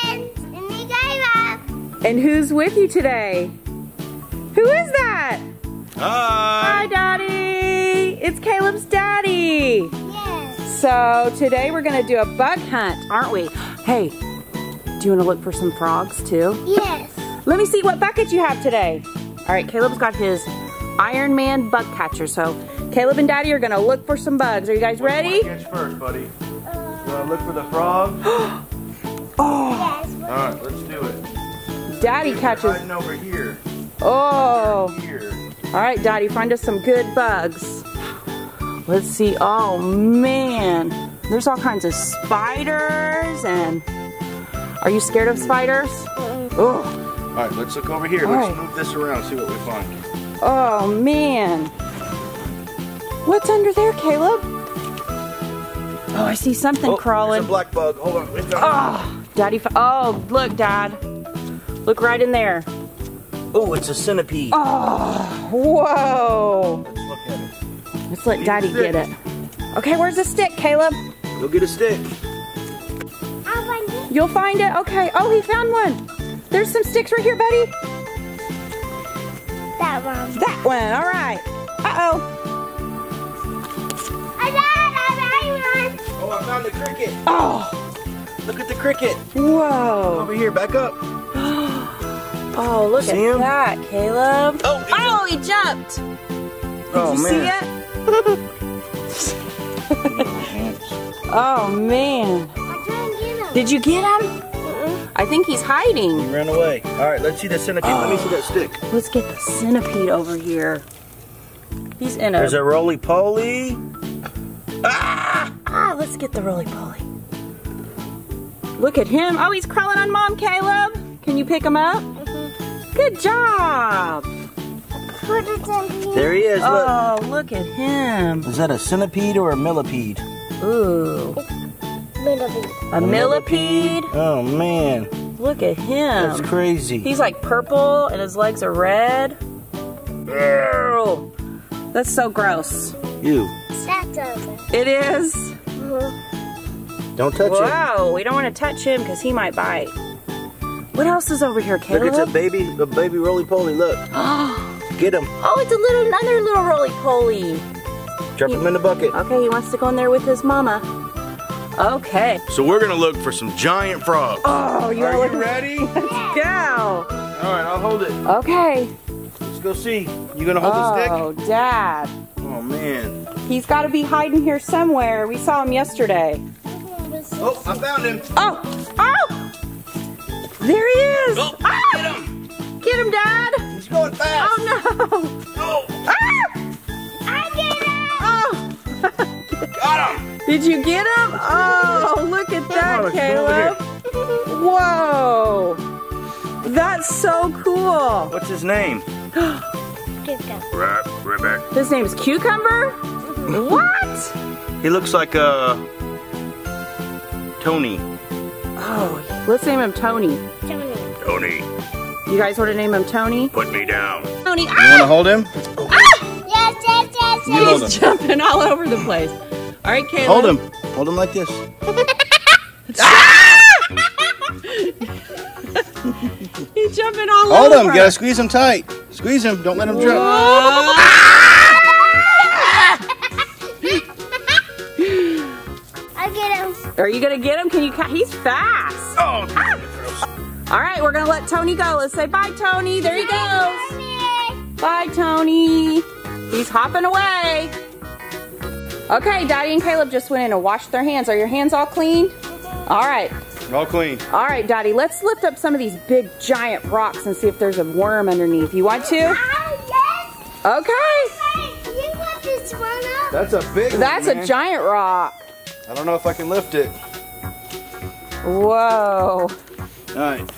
friends. And me, Kayla. And who's with you today? Who is that? Hi, Hi. Daddy. It's Caleb's daddy. Yes. So today we're gonna do a bug hunt, aren't we? Hey, do you wanna look for some frogs too? Yes. Let me see what bucket you have today. All right, Caleb's got his Iron Man bug catcher. So Caleb and Daddy are gonna look for some bugs. Are you guys What do ready? you wanna catch first, buddy? You wanna look for the frog? Oh, Yes. All right, let's do it. Daddy They're catches. hiding over here. Oh, Here. all right, Daddy, find us some good bugs. Let's see. Oh man, there's all kinds of spiders and. Are you scared of spiders? Oh, All right, let's look over here. All let's right. move this around. See what we find. oh man. What's under there, Caleb? Oh, I see something Oh, crawling. There's a black bug. Hold on. It's Oh, Daddy. fi- Oh, look, Dad. Look right in there. Oh, it's a centipede. Oh, whoa. Let's look at it. Let's let Need Daddy get it. Okay, where's the stick, Caleb? Go get a stick. I'll find it. You'll find it. Okay. Oh, he found one. There's some sticks right here, buddy. That one. That one. All right. Uh-oh. I got I got one. Oh, I found the cricket. Oh, Look at the cricket. whoa. Over here, back up. Oh, look See at him? that, Caleb. Oh, Oh, he jumped. Oh, Did you man. see it? oh, man. I trying to get him. Did you get him? I think he's hiding. He ran away. All right, let's see the centipede. Let me see that stick. Let's get the centipede over here. He's in a. There's a roly poly. Ah! ah, let's get the roly poly. Look at him. Oh, he's crawling on mom, Caleb. Can you pick him up? Mm-hmm. Good job. Put it in here. There he is. Look. Oh, look at him. Is that a centipede or a millipede? Ooh, Millipede. a millipede. Oh man, Look at him. that's crazy. He's like purple and his legs are red. Ew. That's so gross. You. That's over. It is. Don't touch it. Whoa, we don't want to touch him because he might bite. What else is over here, Caleb? Look, it's a baby, a baby roly poly. Look, get him. Oh, it's a little, another little roly poly. Drop him in the bucket. Okay, he wants to go in there with his mama. Okay. So we're gonna look for some giant frogs. Oh, you're Are looking. you ready? All Go. All right, I'll hold it. Okay. Let's go see. You gonna hold the oh, stick? Oh, Dad. Oh man. He's got to be hiding here somewhere. We saw him yesterday. Oh, I found him. Oh, oh! There he is. Oh, Ah! get him. Get him, Dad. He's going fast. Oh no. Oh, Ah! I get it. Oh. got him. Did you get him? Oh, look at that, let's go over Caleb. Whoa. That's so cool. What's his name? Just go. Right, right back. His name's Cucumber? What? He looks like uh Tony. Oh, let's name him Tony. Tony. Tony, You guys want to name him Tony? put me down. Tony. You wanna Ah! hold him? Yes, yes, yes, yes. He's jumping all over the place. All right, Caleb. Hold him. Hold him like this. He's jumping all Hold over. Hold him. You gotta squeeze him tight. Squeeze him. Don't let him jump. Whoa. I you gonna get him? Can you? Ca- He's fast. Oh, All right, we're gonna let Tony go. Let's say bye, Tony. There he goes. Mommy. Bye, Tony. He's hopping away. Okay, Daddy and Caleb just went in and washed their hands. Are your hands all clean? All right. all clean. All right, Daddy, let's lift up some of these big giant rocks and see if there's a worm underneath. You want to? Ah, yes. Okay. Hey, you want this one up? That's a big That's one, a giant rock. I don't know if I can lift it. Whoa. All right.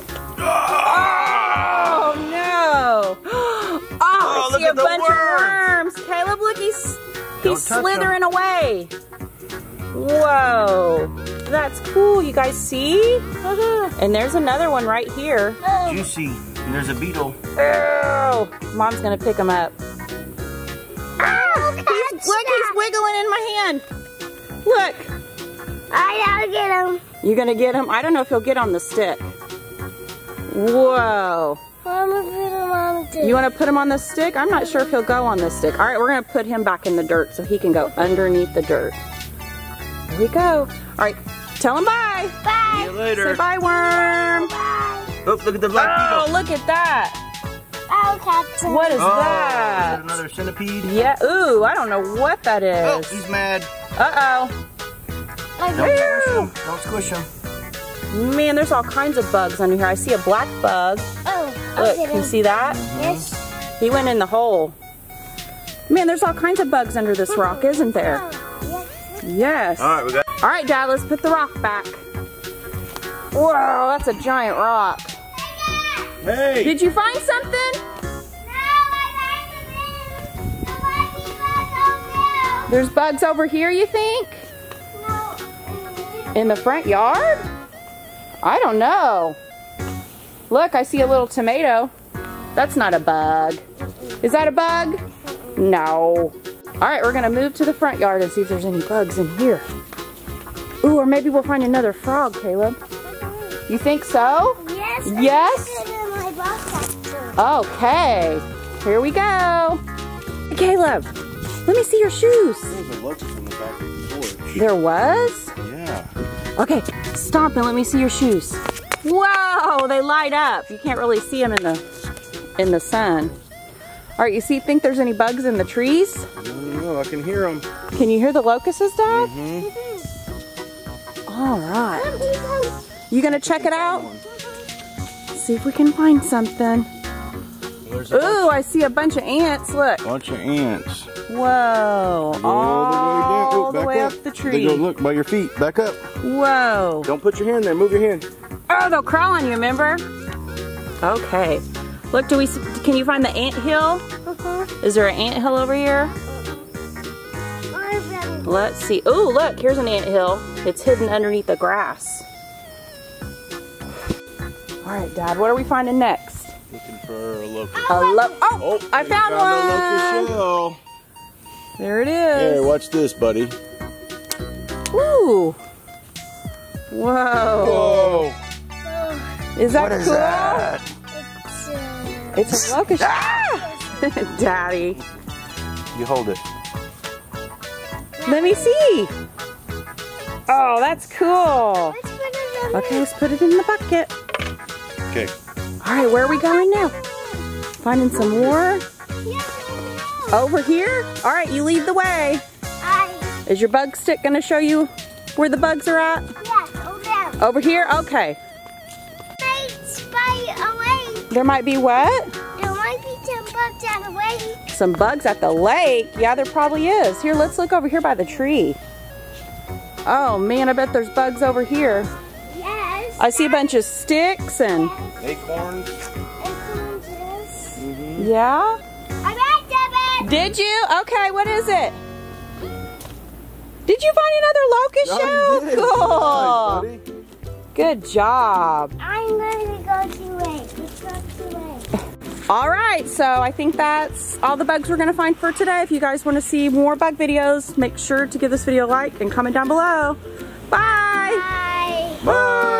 Oh no! Oh, I look see a at the bunch worms. of worms. Caleb, look, he's he's touch 'em. slithering away. Whoa, that's cool. You guys see? And there's another one right here. Juicy. And there's a beetle. Oh, mom's gonna pick him up. Ah, he's, look, he's wiggling in my hand. Look. I gotta get him. You gonna get him? I don't know if he'll get on the stick. Whoa. I'm gonna put him on the stick. You wanna put him on the stick? I'm not sure if he'll go on the stick. All right, we're gonna put him back in the dirt so he can go underneath the dirt. Here we go. All right, tell him bye. Bye. See you later. Say bye, worm. Bye. Oh, look at the black Oh, beetle. look at that. I'll catch him. What is Oh, is that? another centipede? Yeah, ooh, I don't know what that oh, is. Oh, he's mad. Uh-oh. Like, Don't squish him. Don't squish him. Man, there's all kinds of bugs under here. I see a black bug. oh, I'll Look, can you see that? Yes. He went in the hole. Man, there's all kinds of bugs under this rock, oh, isn't there? Oh, yes. Yes. All right, we got. All right, Dad, let's put the rock back. Whoa, that's a giant rock. Hey. Did you find something? No, I bugger now. There's bugs over here, you think? In the front yard? I don't know. Look, I see a little tomato. That's not a bug. Is that a bug? No. All right, we're gonna move to the front yard and see if there's any bugs in here. Ooh, or maybe we'll find another frog, Caleb. You think so? Yes. Yes? I put it in my box, actually. Okay, here we go. Caleb, let me see your shoes. There's a locust in the back of the porch. There was? Okay, stomp and let me see your shoes. Whoa, they light up. You can't really see them in the in the sun. All right, you see, think there's any bugs in the trees? I don't know. I can hear them. Can you hear the locusts, Dad? Mm-hmm. All right. You gonna check it out? See if we can find something. Ooh, I see a bunch of ants. Look. bunch of ants. Whoa. All the way up the They tree. go, look, by your feet. Back up. Whoa. Don't put your hand there. Move your hand. Oh, they'll crawl on you, remember? Okay. Look, do we? Can you find the ant hill? Uh-huh. Is there an ant hill over here? Let's see. Oh, look, here's an ant hill. It's hidden underneath the grass. All right, Dad, what are we finding next? Looking for a locust. A lo- oh, I you found, a one. Locust shell. There it Hey, watch this, buddy. Ooh. Whoa. Whoa. Is that What is cool? that? It's, uh, It's a locust. Ah! Daddy. You hold it. Let me see. Oh, that's cool. let's put it on Okay, let's put it in the bucket. Okay. All right, where are we going now? Finding some more Yeah. Over here. All right, you lead the way. I, Is your bug stick gonna show you where the bugs are at? yeah, over there. Over here? Okay. Might spy away. There might be what? There might be some bugs out of the way. Some bugs at the lake. Yeah, there probably is. Here, let's look over here by the tree. Oh man, I bet there's bugs over here. Yes. I see a bunch of sticks and Acorns. Yes. yeah. I got them. Did you? Okay, what is it? Did you find another locust Oh, shell? did. Cool. Nice. Good job. I'm going to go to lake. Let's go to lake. All right, so I think that's all the bugs we're gonna find for today. If you guys wanna see more bug videos, make sure to give this video a like and comment down below. Bye. Bye. Bye.